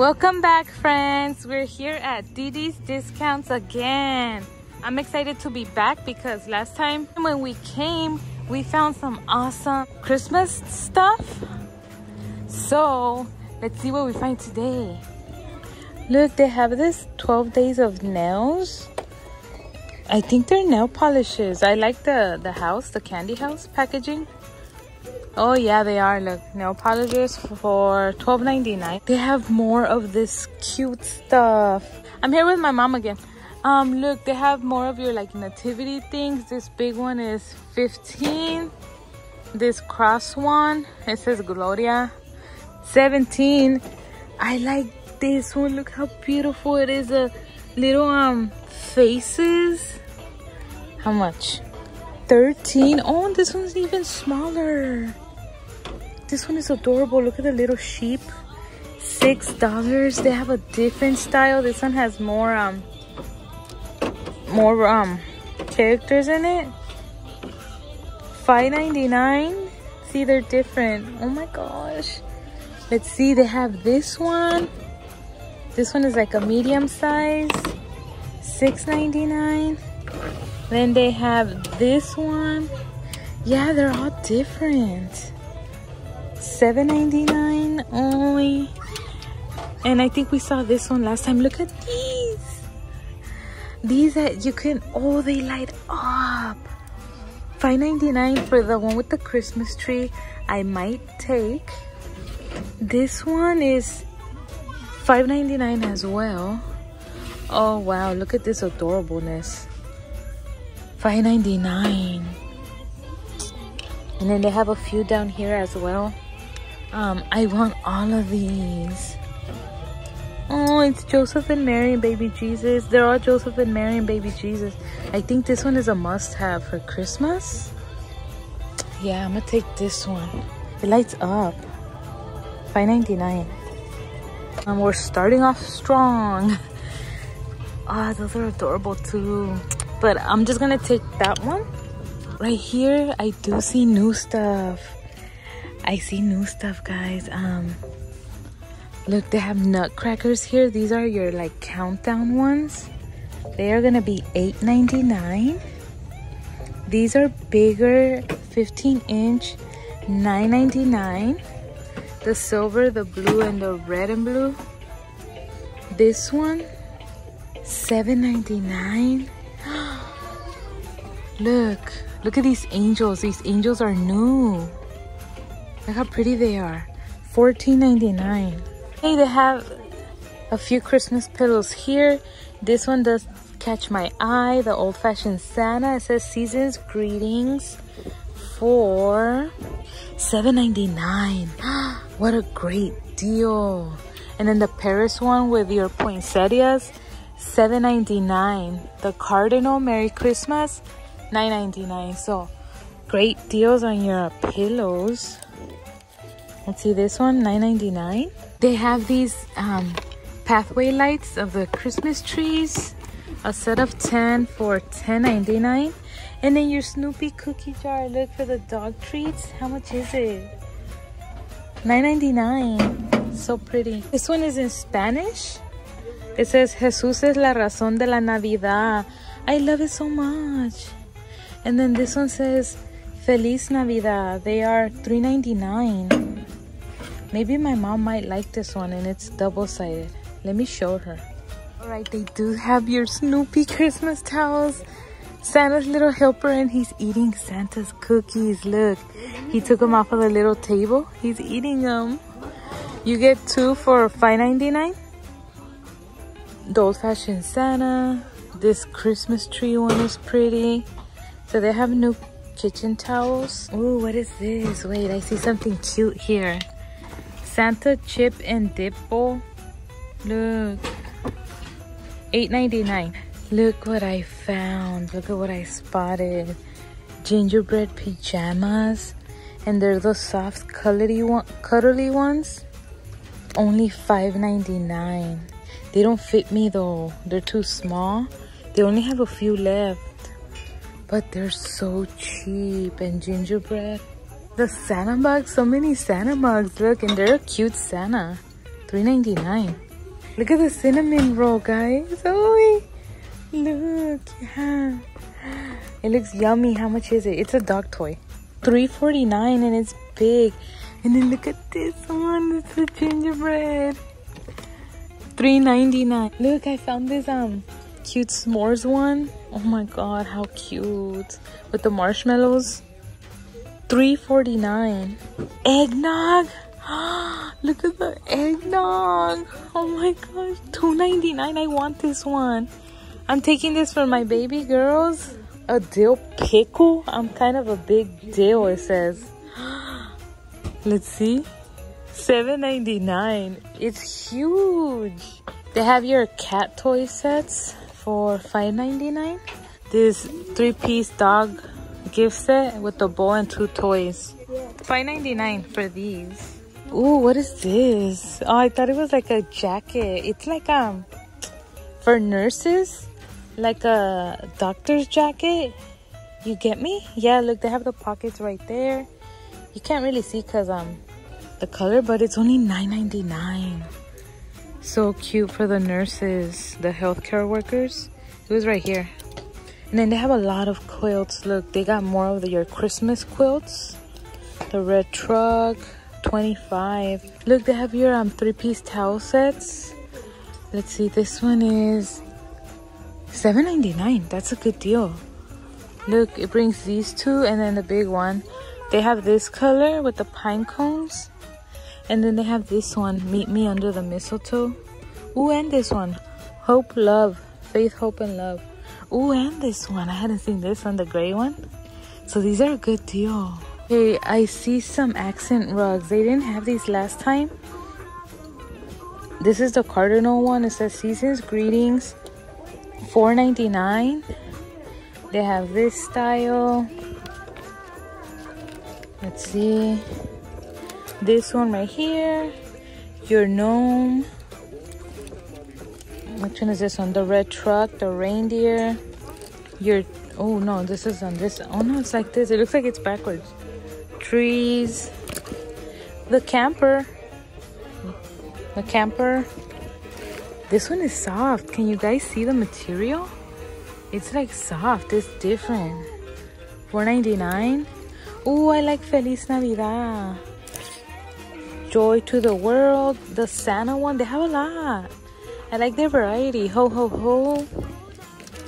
Welcome back, friends. We're here at DD's Discounts again. I'm excited to be back because last time when we came, we found some awesome Christmas stuff. So let's see what we find today. Look, they have this 12 days of nails. I think they're nail polishes. I like the, the house, the candy house packaging. Oh yeah, they are. Look, nail polishes for $12.99. They have more of this cute stuff. I'm here with my mom again. Um, look, they have more of your like nativity things. This big one is 15. This cross one, it says Gloria. 17. I like this one. Look how beautiful it is. A little um faces. How much? 13. Oh, this one's even smaller. This one is adorable. Look at the little sheep. Six dollars. They have a different style. This one has more um more um characters in it. Five ninety nine. See, they're different. Oh my gosh. Let's see. They have this one. This one is like a medium size. Six ninety nine. Then they have this one. Yeah, they're all different. $7.99 only. And I think we saw this one last time. Look at these. These that you can, oh, they light up. $5.99 for the one with the Christmas tree. I might take. This one is $5.99 as well. Oh, wow. Look at this adorableness. $5.99. And then they have a few down here as well. Um, I want all of these. Oh, it's Joseph and Mary and baby Jesus. They're all Joseph and Mary and baby Jesus. I think this one is a must-have for Christmas. Yeah, I'm gonna take this one. It lights up. $5.99. Um, we're starting off strong. Ah, oh, those are adorable too. But I'm just gonna take that one. Right here, I do see new stuff. I see new stuff, guys. Um, look, they have nutcrackers here. These are your like countdown ones. They are gonna be $8.99. These are bigger, 15 inch, $9.99. The silver, the blue, and the red and blue. This one, $7.99. look, look at these angels. These angels are new. Look how pretty they are. $14.99. Hey, they have a few Christmas pillows here. This one does catch my eye. The old-fashioned Santa. It says Seasons Greetings for $7.99. what a great deal. And then the Paris one with your poinsettias, $7.99. The Cardinal Merry Christmas, $9.99. So great deals on your pillows. Let's see this one, $9.99. They have these um, pathway lights of the Christmas trees. A set of 10 for $10.99. And then your Snoopy cookie jar. Look for the dog treats. How much is it? $9.99. So pretty. This one is in Spanish. It says, Jesús es la razón de la Navidad. I love it so much. And then this one says, Feliz Navidad. They are $3.99. Maybe my mom might like this one and it's double-sided. Let me show her. All right, they do have your Snoopy Christmas towels. Santa's little helper and he's eating Santa's cookies. Look, he took them off of the little table. He's eating them. You get two for $5.99. The old-fashioned Santa. This Christmas tree one is pretty. So they have new kitchen towels. Oh, what is this? Wait, I see something cute here. Santa chip and dip bowl. Look. $8.99. Look what I found. Look at what I spotted. Gingerbread pajamas. And they're those soft cuddly, one, cuddly ones. Only $5.99. They don't fit me though. They're too small. They only have a few left. But they're so cheap. And gingerbread. The Santa mugs, so many Santa mugs. Look, and they're a cute Santa. $3.99. Look at the cinnamon roll, guys. Oh, look, yeah. It looks yummy. How much is it? It's a dog toy. Three forty nine, and it's big. And then look at this one. It's a gingerbread. Three ninety nine. Look, I found this um cute s'mores one. Oh my god, how cute. With the marshmallows. Three forty nine. Eggnog. Look at the eggnog. Oh my gosh. Two ninety nine. I want this one. I'm taking this for my baby girls. A dill pickle. I'm kind of a big dill, it says. Let's see. Seven ninety nine. It's huge. They have your cat toy sets for five ninety nine. This three-piece dog gift set with the bowl and two toys. Five ninety nine for these. Ooh, what is this? Oh, I thought it was like a jacket. It's like um for nurses, like a doctor's jacket. You get me? Yeah, look, they have the pockets right there. You can't really see because um the color, but it's only $9.99. So cute for the nurses, the healthcare workers. It was right here. And then they have a lot of quilts. Look, they got more of the, your Christmas quilts. The red truck, 25. Look, they have your um three-piece towel sets. Let's see, this one is $7.99. That's a good deal. Look, it brings these two and then the big one. They have this color with the pine cones. And then they have this one, Meet Me Under the Mistletoe. Ooh, and this one, Hope, Love, Faith, Hope, and Love. Ooh, and this one. I hadn't seen this one, the gray one. So these are a good deal. Hey, I see some accent rugs. They didn't have these last time. This is the cardinal one. It says Seasons Greetings, $4.99. They have this style. Let's see. This one right here. Your gnome. Which one is this on The red truck, the reindeer. Your oh no, this is on this. Oh no, it's like this. It looks like it's backwards. Trees. The camper. The camper. This one is soft. Can you guys see the material? It's like soft. It's different. $4.99. Oh, I like Feliz Navidad. Joy to the World. The Santa one. They have a lot. I like their variety. Ho, ho, ho.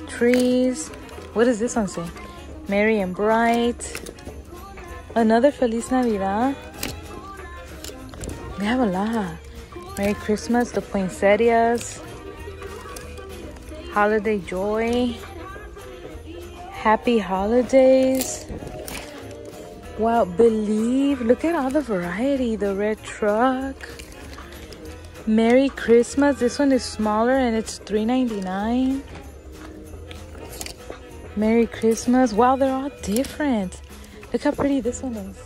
Trees. What does this one say? Merry and Bright. Another Feliz Navidad. They have a lot. Merry Christmas. The poinsettias. Holiday Joy. Happy Holidays. Wow, believe. Look at all the variety. The red truck. Merry Christmas. This one is smaller and it's $3.99. Merry Christmas. Wow, they're all different. Look how pretty this one is.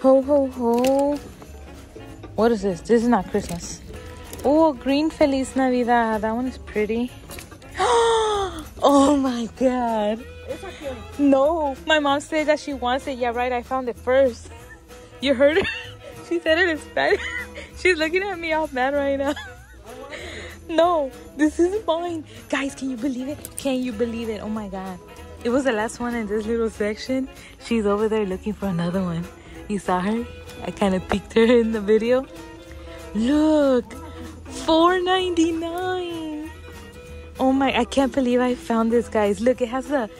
Ho, ho, ho. What is this? This is not Christmas. Oh, green Feliz Navidad. That one is pretty. oh my God. No, my mom said that she wants it. Yeah, right. I found it first. You heard her? She said it in Spanish. She's looking at me all mad right now. No, this is mine. Guys, can you believe it? Can you believe it? Oh my God. It was the last one in this little section. She's over there looking for another one. You saw her? I kind of peeked her in the video. Look, $4.99. Oh my, I can't believe I found this, guys. Look, it has a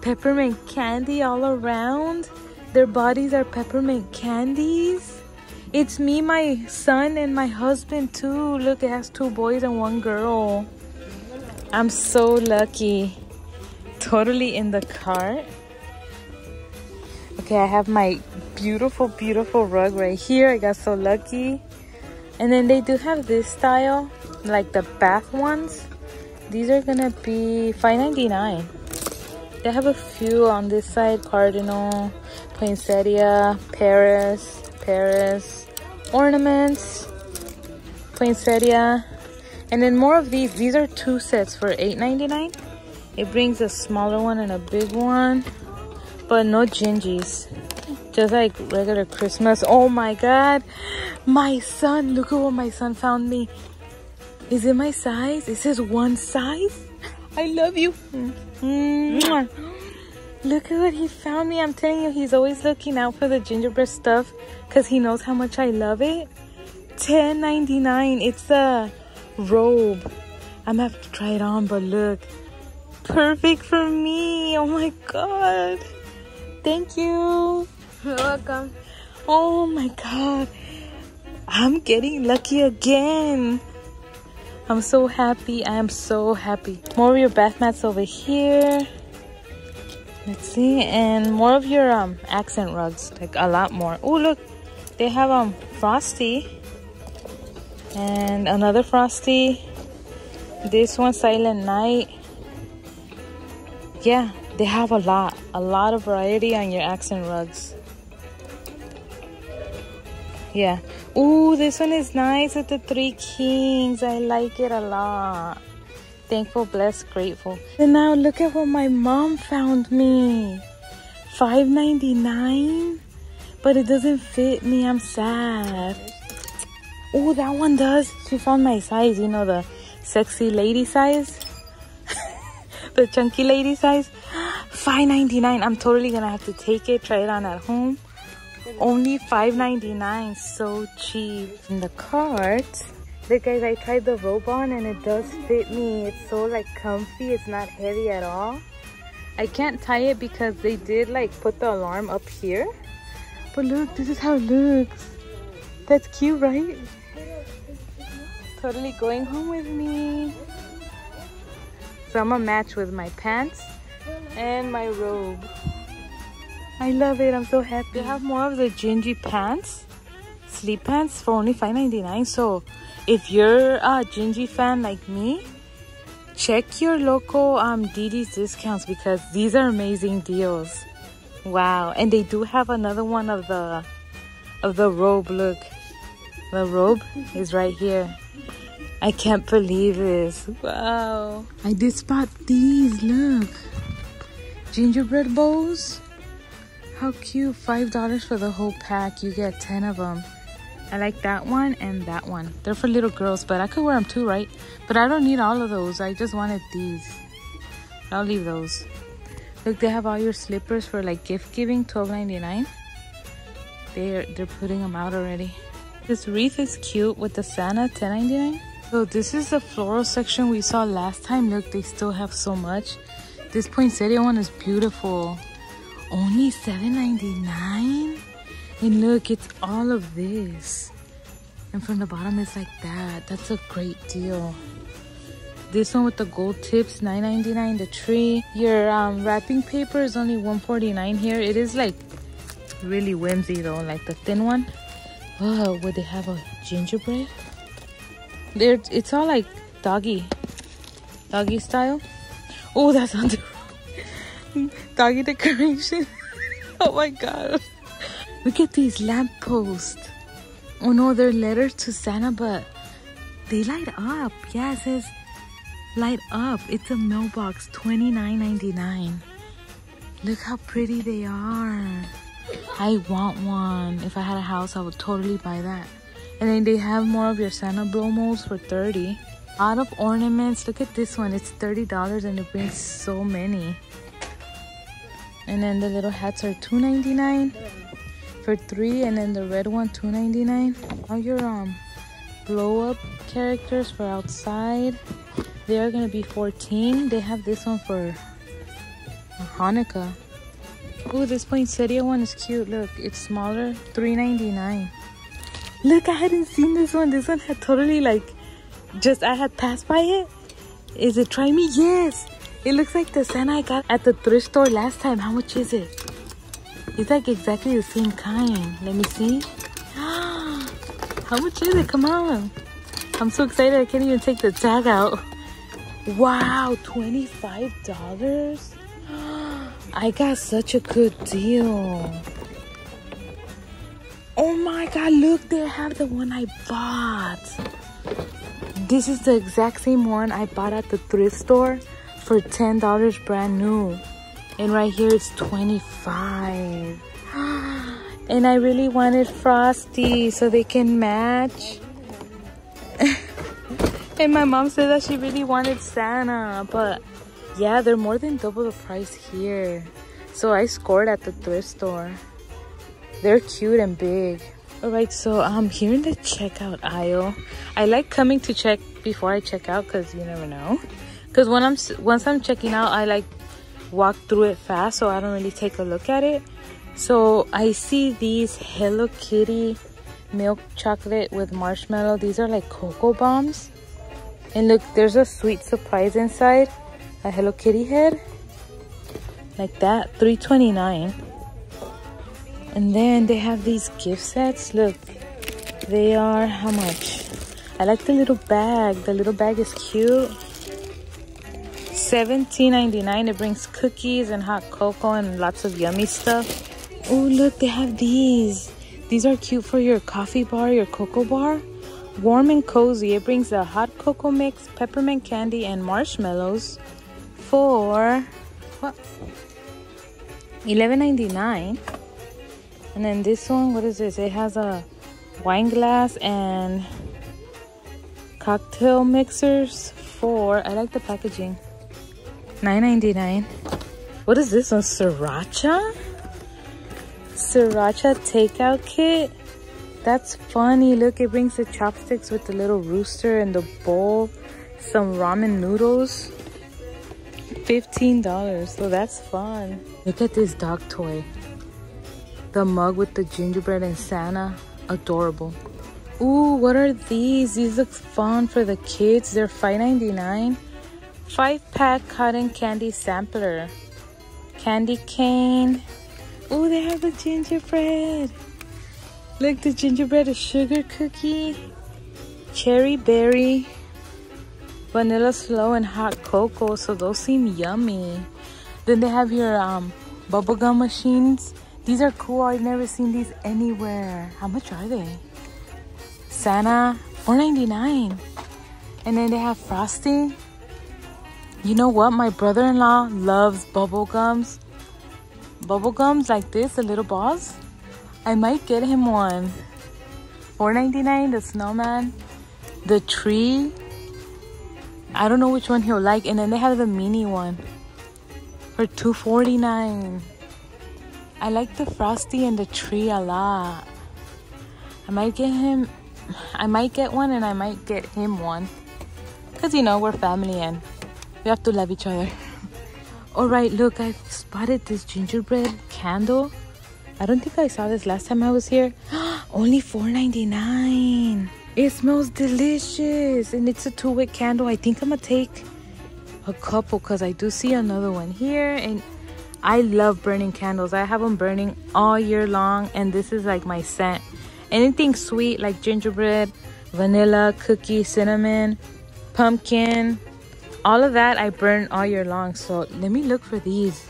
peppermint candy all around. Their bodies are peppermint candies. It's me, my son, and my husband too. Look, it has two boys and one girl. I'm so lucky. Totally in the cart. Okay, I have my beautiful, beautiful rug right here. I got so lucky. And then they do have this style, like the bath ones. These are gonna be $5.99. They have a few on this side, Cardinal, Poinsettia, Paris, Paris, ornaments, poinsettia, and then more of these. These are two sets for $8.99. It brings a smaller one and a big one, but no gingies. Just like regular Christmas. Oh my God. My son, look at what my son found me. Is it my size? It says one size. I love you. Mwah. Look at what he found me. I'm telling you, he's always looking out for the gingerbread stuff because he knows how much I love it. $10.99. It's a robe. I'm gonna have to try it on, but look. Perfect for me. Oh my god. Thank you. You're welcome. Oh my god. I'm getting lucky again. I'm so happy. I am so happy. More of your bath mats over here. Let's see. And more of your um accent rugs. Like a lot more. Oh look. They have um Frosty. And another Frosty. This one Silent Night. Yeah, they have a lot. A lot of variety on your accent rugs. Yeah. Ooh, this one is nice with the three kings. I like it a lot. Thankful, blessed, grateful. And now look at what my mom found me. Five ninety nine, But it doesn't fit me. I'm sad. Oh, that one does. She found my size. You know, the sexy lady size. the chunky lady size. Five ninety nine. I'm totally gonna have to take it, try it on at home. Only $5.99, so cheap. In the cart, look guys, I tried the robe on and it does fit me. It's so like comfy, it's not heavy at all. I can't tie it because they did like put the alarm up here. But look, this is how it looks. That's cute, right? Totally going home with me. So I'm gonna match with my pants and my robe. I love it. I'm so happy. They have more of the gingy pants, sleep pants for only $5.99. So if you're a gingy fan like me, check your local um DD's discounts because these are amazing deals. Wow. And they do have another one of the of the robe. Look. The robe is right here. I can't believe this. Wow. I did spot these. Look. Gingerbread bows how cute. $5 for the whole pack. You get 10 of them. I like that one and that one. They're for little girls, but I could wear them too, right? But I don't need all of those. I just wanted these. I'll leave those. Look, they have all your slippers for like gift giving, $12.99. They're, they're putting them out already. This wreath is cute with the Santa, $10.99. So this is the floral section we saw last time. Look, they still have so much. This poinsettia one is beautiful only $7.99 and look it's all of this. And from the bottom it's like that. That's a great deal. This one with the gold tips $9.99 the tree your um, wrapping paper is only 149 here. It is like really whimsy though like the thin one. Oh would they have a gingerbread? There it's all like doggy doggy style. Oh that's under doggy decoration. oh my god. Look at these lampposts. Oh no, they're letters to Santa, but they light up. Yeah, it says light up. It's a mailbox, $29.99. Look how pretty they are. I want one. If I had a house, I would totally buy that. And then they have more of your Santa Blomos for 30 A lot of ornaments. Look at this one. It's $30 and it brings so many. And then the little hats are $2.99 for three, and then the red one $2.99. All your um blow up characters for outside, they are gonna be 14. They have this one for Hanukkah. Oh, this poinsettia one is cute. Look, it's smaller, $3.99. Look, I hadn't seen this one. This one had totally like, just I had passed by it. Is it try me? Yes. It looks like the Santa I got at the thrift store last time. How much is it? It's like exactly the same kind. Let me see. How much is it? Come on. I'm so excited I can't even take the tag out. Wow, $25? I got such a good deal. Oh my god, look, they have the one I bought. This is the exact same one I bought at the thrift store for $10 brand new. And right here it's 25 And I really wanted Frosty so they can match. And my mom said that she really wanted Santa, but yeah, they're more than double the price here. So I scored at the thrift store. They're cute and big. All right, so I'm here in the checkout aisle. I like coming to check before I check out because you never know. Because when I'm once I'm checking out, I like walk through it fast, so I don't really take a look at it. So I see these Hello Kitty milk chocolate with marshmallow. These are like cocoa bombs. And look, there's a sweet surprise inside. A Hello Kitty head. Like that, 3.29. And then they have these gift sets. Look, they are how much? I like the little bag. The little bag is cute. 17.99. It brings cookies and hot cocoa and lots of yummy stuff. Oh, look, they have these. These are cute for your coffee bar, your cocoa bar. Warm and cozy. It brings a hot cocoa mix, peppermint candy, and marshmallows for what? $11.99. And then this one, what is this? It has a wine glass and cocktail mixers for, I like the packaging, $9.99. What is this one? Sriracha? Sriracha takeout kit. That's funny. Look, it brings the chopsticks with the little rooster and the bowl. Some ramen noodles. $15. So that's fun. Look at this dog toy. The mug with the gingerbread and Santa. Adorable. Ooh, what are these? These look fun for the kids. They're $5.99. Five pack cotton candy sampler. Candy cane. Oh, they have the gingerbread. Look, the gingerbread is sugar cookie, cherry berry, vanilla slow, and hot cocoa. So those seem yummy. Then they have your um, bubblegum machines. These are cool. I've never seen these anywhere. How much are they? Santa, $4.99. And then they have Frosty. You know what? My brother-in-law loves bubble gums bubble gums like this, the little balls. I might get him one. $4.99, the snowman. The tree. I don't know which one he'll like. And then they have the mini one for $2.49. I like the frosty and the tree a lot. I might get him, I might get one and I might get him one. Because, you know, we're family and we have to love each other. All right, look, I've spotted this gingerbread candle. I don't think I saw this last time I was here. Only $4.99. It smells delicious and it's a two-wick candle. I think I'm gonna take a couple because I do see another one here and I love burning candles. I have them burning all year long and this is like my scent. Anything sweet like gingerbread, vanilla, cookie, cinnamon, pumpkin, all of that I burn all year long. So let me look for these.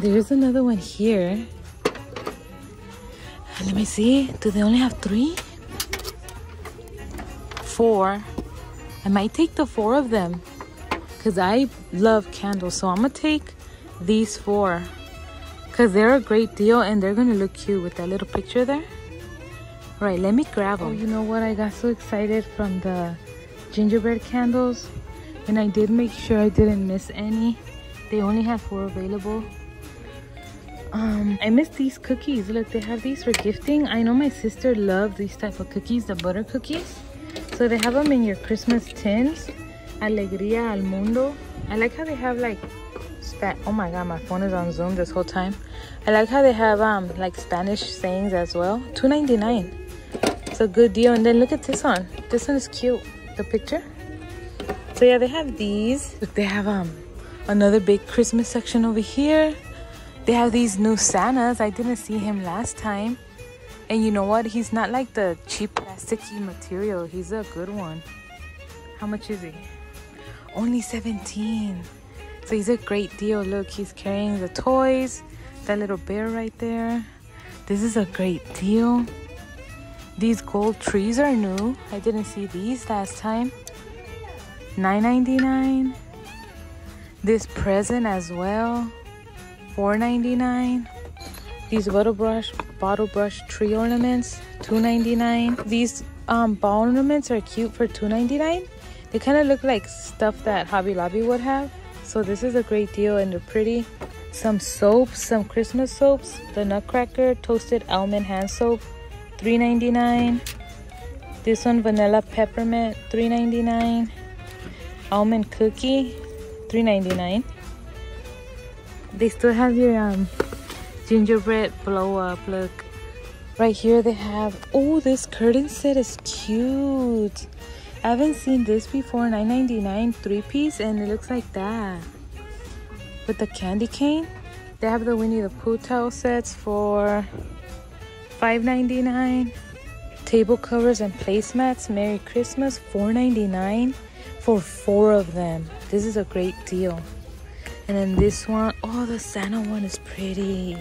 There's another one here. Let me see. Do they only have three? Four. I might take the four of them because I love candles. So I'm going to take these four because they're a great deal and they're going to look cute with that little picture there. All right, let me grab oh, them. Oh, you know what? I got so excited from the gingerbread candles and I did make sure I didn't miss any. They only have four available. Um I missed these cookies. Look they have these for gifting. I know my sister loves these type of cookies the butter cookies. So they have them in your Christmas tins. Alegría al Mundo. I like how they have like oh my god my phone is on zoom this whole time. I like how they have um like Spanish sayings as well. 2.99 it's a good deal. And then look at this one. This one is cute. The picture so yeah they have these. Look, they have um another big christmas section over here. They have these new santas. I didn't see him last time. And you know what? He's not like the cheap plasticky material. He's a good one. How much is he? Only 17 so he's a great deal. Look he's carrying the toys. That little bear right there. This is a great deal. These gold trees are new. I didn't see these last time $9.99 this present as well $4.99 these bottle brush bottle brush tree ornaments $2.99 these um ball ornaments are cute for $2.99 They kind of look like stuff that Hobby Lobby would have. So this is a great deal and they're pretty. Some soaps, some Christmas soaps. The Nutcracker Toasted Almond Hand Soap, $3.99. This one, Vanilla Peppermint, $3.99. Almond Cookie, $3.99. They still have your um, gingerbread blow up. Look, right here they have. Oh, this curtain set is cute. I haven't seen this before. $9.99 three piece, and it looks like that with the candy cane. They have the Winnie the Pooh towel sets for $5.99. Table covers and placemats. Merry Christmas, $4.99 for four of them. This is a great deal. And then this one, oh, the Santa one is pretty.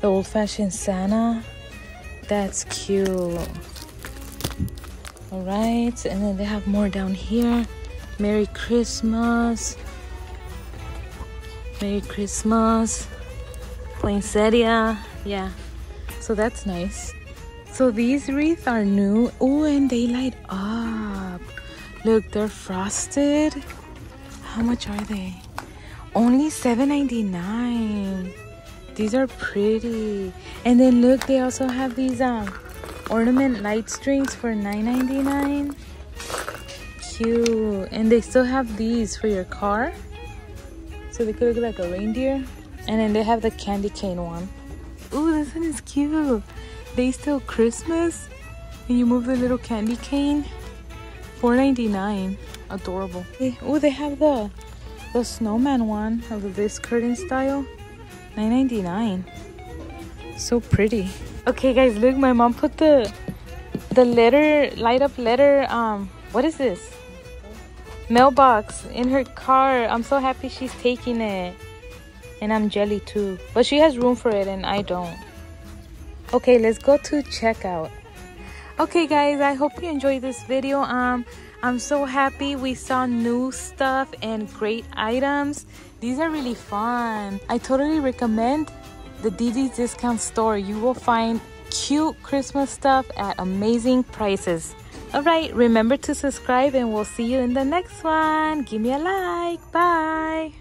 The old fashioned Santa. That's cute. All right, and then they have more down here. Merry Christmas. Merry Christmas. Poinsettia. Yeah. So that's nice. So these wreaths are new. Oh, and they light up. Look, they're frosted. How much are they? Only $7.99. These are pretty. And then look, they also have these um ornament light strings for $9.99. Cute. And they still have these for your car. So they could look like a reindeer. And then they have the candy cane one. Ooh, this one is cute. They still Christmas. And you move the little candy cane. $4.99. Adorable. Oh, they have the the snowman one of this curtain style. $9.99. So pretty. Okay guys, look, my mom put the the letter light up letter um what is this? mailbox in her car. I'm so happy she's taking it. And I'm jelly too. But she has room for it and I don't. Okay, let's go to checkout. Okay guys, I hope you enjoyed this video. Um I'm so happy we saw new stuff and great items. These are really fun. I totally recommend the DD's discount store. You will find cute Christmas stuff at amazing prices. Alright, remember to subscribe and we'll see you in the next one. Give me a like. Bye.